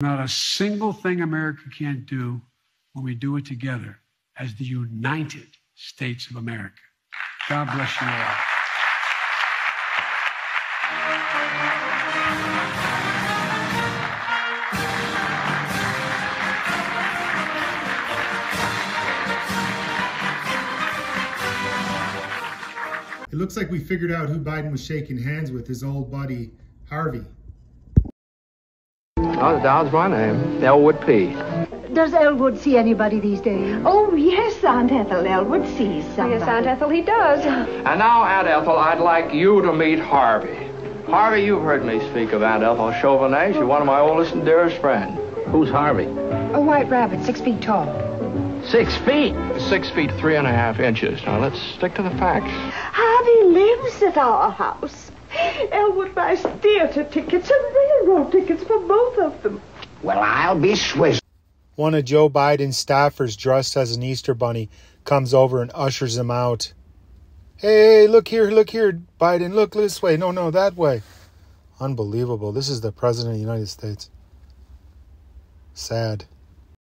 Not a single thing America can't do when we do it together as the United States of America. God bless you all. It looks like we figured out who Biden was shaking hands with, his old buddy, Harvey. Oh, Dowd's my name. Elwood P. Does Elwood see anybody these days? Oh, yes, Aunt Ethel. Elwood sees somebody. Yes, Aunt Ethel, he does. And now, Aunt Ethel, I'd like you to meet Harvey. Harvey, you've heard me speak of Aunt Ethel Chauvenet. She's one of my oldest and dearest friends. Who's Harvey? A white rabbit, six feet tall. Six feet? Six feet, three and a half inches. Now, let's stick to the facts. Harvey lives at our house. Elwood buys theater tickets and railroad tickets for both of them. Well, I'll be Swiss. One of Joe Biden's staffers dressed as an Easter bunny comes over and ushers him out. Hey, look here, look here, Biden, look this way. No, no, that way. Unbelievable. This is the President of the United States. Sad.